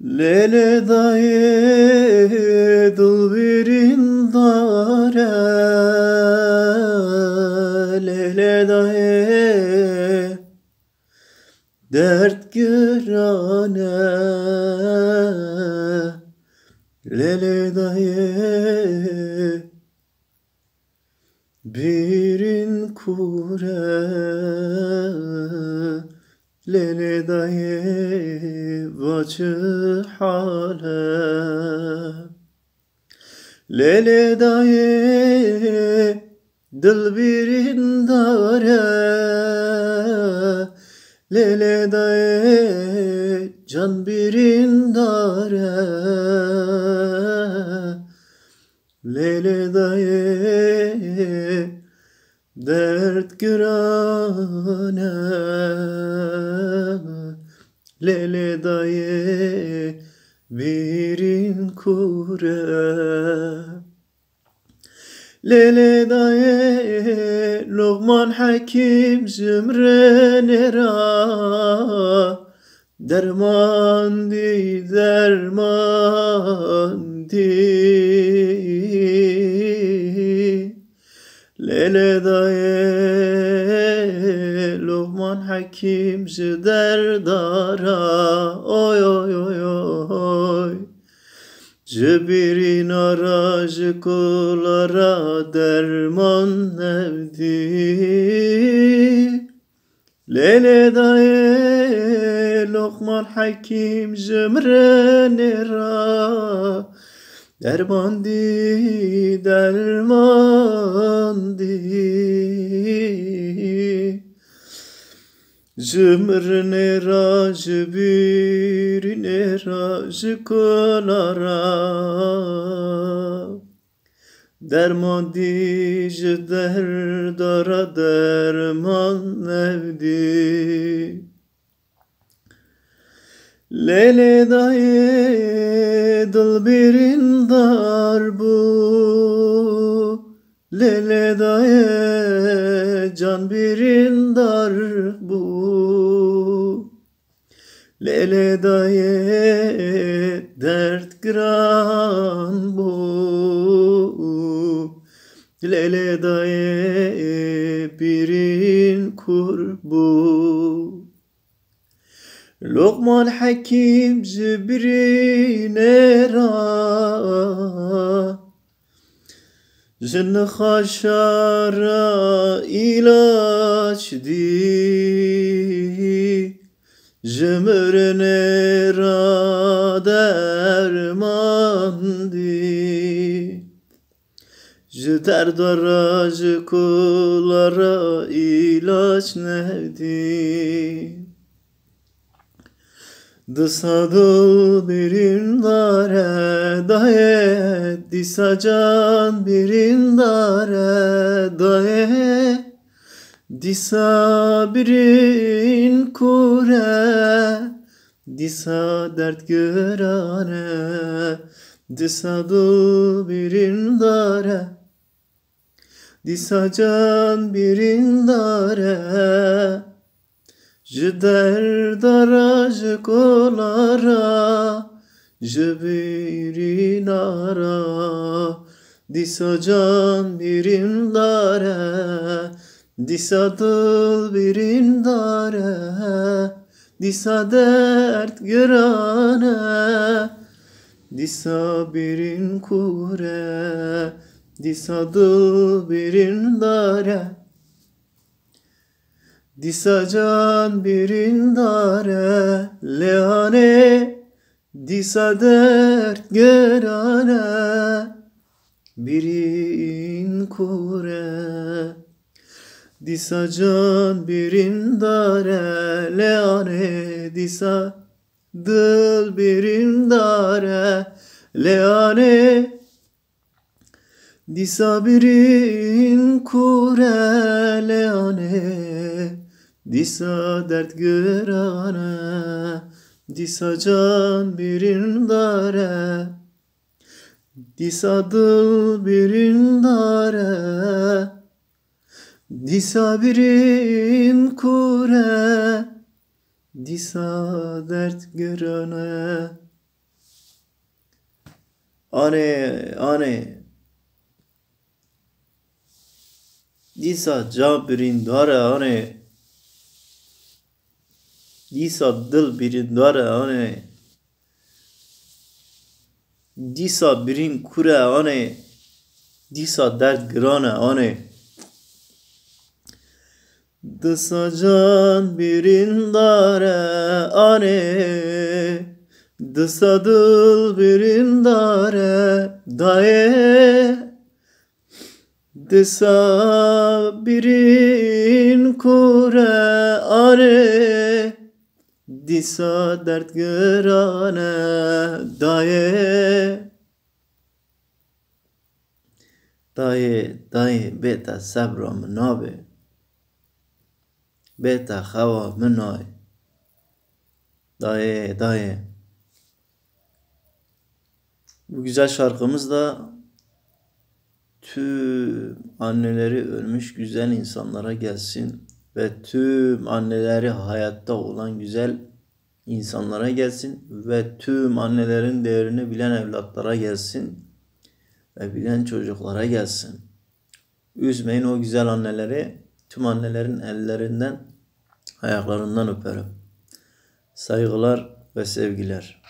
Lele daye dılbirin dare Lele daye dert girane Lele daye birin kure Lele daye vacı hale. Lele daye dil birin dare Lele daye can birin dare Lele daye dert girane Lele daye birin kure Lele daye Lokman Hakim Zümre nera. Derman di derman Lele daye Hakim derdara. Oy oy oy oy. Cebirin aracı kullara derman nevdi Lele daye Lokman Hakim Zümre nera. Derman di derman di Zümrüne razı birine razı kılara Derman dice derdara derman nevdi. Lele daye dıl birin dar bu Lele daye can birin dar bu. Lele daye dert gran bu. Lele daye birin kurbu Lokman Hakim zibrine ra Haşara ilaç di Zümrüne ra derman di Jiter daracı kullara ilaç nevdi Dısadıl birin dare daye Disacan birin dare daye Disa birin kure Disa dert görane Disadıl birin dare Disacan birin dare Jider daraj kolara Jibirin ara Disa can birin dare Disa dıl birin dare Disa dert girane Disa kure Disa dıl birin dare Disacan birin dare leane Disa dert gerane birin kure. Disacan birin dare leane Disa dıl birin dare leane Disa birin kure leane Disa dert görane Disa can birin dare Disa dıl birin dare Disa birin kure Disa dert görene Ane, ane. Disa can birindare ane. Disa dil birindare ane. Disa birin kure ane. Disa dert grane ane. Disa can birindare ane. Disa dil birindare daye. Disa birin kure are Disa dert görane daye. Daye daye beta sabra minabe Beta hava minay Daye daye. Bu güzel şarkımız da tüm anneleri ölmüş güzel insanlara gelsin ve tüm anneleri hayatta olan güzel insanlara gelsin ve tüm annelerin değerini bilen evlatlara gelsin ve bilen çocuklara gelsin. Üzmeyin o güzel anneleri, tüm annelerin ellerinden, ayaklarından öperim. Saygılar ve sevgiler.